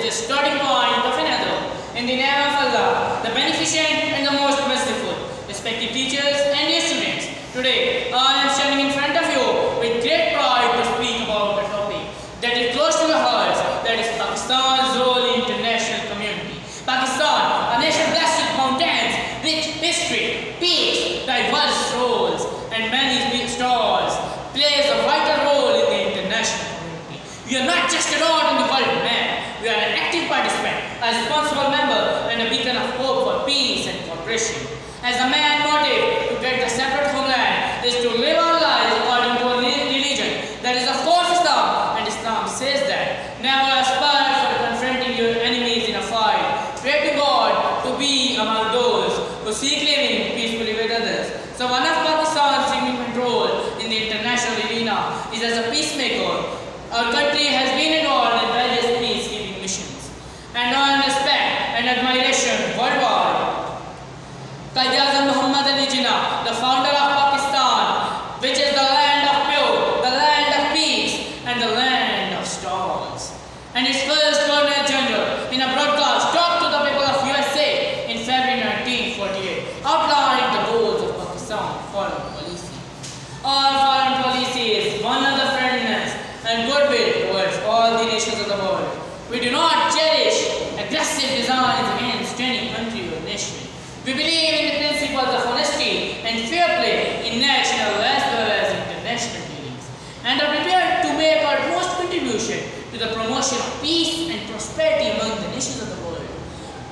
the starting point of another. In the name of Allah, the beneficent and the most merciful, respected teachers and dear students, today I am standing in front of you with great pride to speak about a topic that is close to your hearts, that is Pakistan's role in international community. Pakistan, a nation blessed with mountains, rich history, peaks, diverse roles, and many stars, plays a vital role in the international community. We are not just a rod in the world, man. We are an active participant, a responsible member, and a beacon of hope for peace and cooperation. As the man motive to get the separate homeland is to live our lives according to a religion that is of course Islam, and Islam says that never aspire for confronting your enemies in a fight. Pray to God to be among those who seek living peacefully with others. So one of Pakistan's significant role in the international arena is as a peacemaker. Our country has been involved in Qaid Muhammad Ali Jinnah, the founder of Pakistan, which is the land of pure, the land of peace, and the land of stars. And its first General, in a broadcast, talked to the people of USA in February 1948, outlining the goals of Pakistan foreign policy. Our foreign policy is one of the friendliness and goodwill towards all the nations of the world. We do not cherish aggressive designs against any country or nation. We believe in the principles of honesty and fair play in national as well as international dealings and are prepared to make our most contribution to the promotion of peace and prosperity among the nations of the world.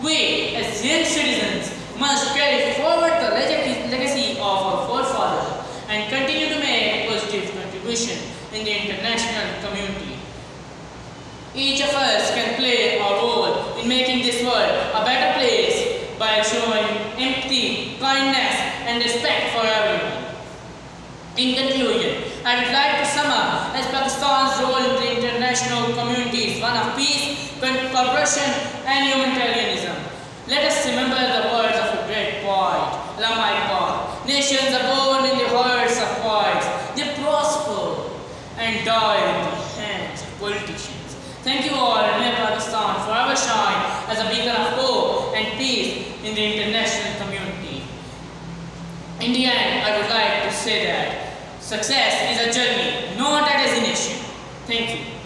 We, as young citizens, must carry forward the legacy of our forefathers and continue to make a positive contribution in the international community. Each of us can play a role in making this world a better place by showing empathy, kindness, and respect for everyone. In conclusion, I would like to sum up as Pakistan's role in the international community is one of peace, cooperation, and humanitarianism. Let us remember the words of a great poet, Allama Iqbal. Nations are born in the hearts of poets. They prosper and die in the hands of politicians. Thank you all and may Pakistan forever shine as a beacon of hope and peace in the international community. In the end, I would like to say that success is a journey, not a destination. Thank you.